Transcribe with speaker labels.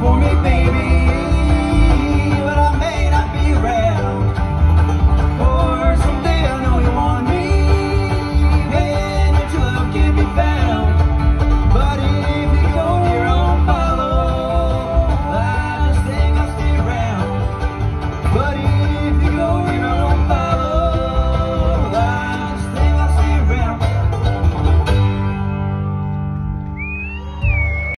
Speaker 1: for me.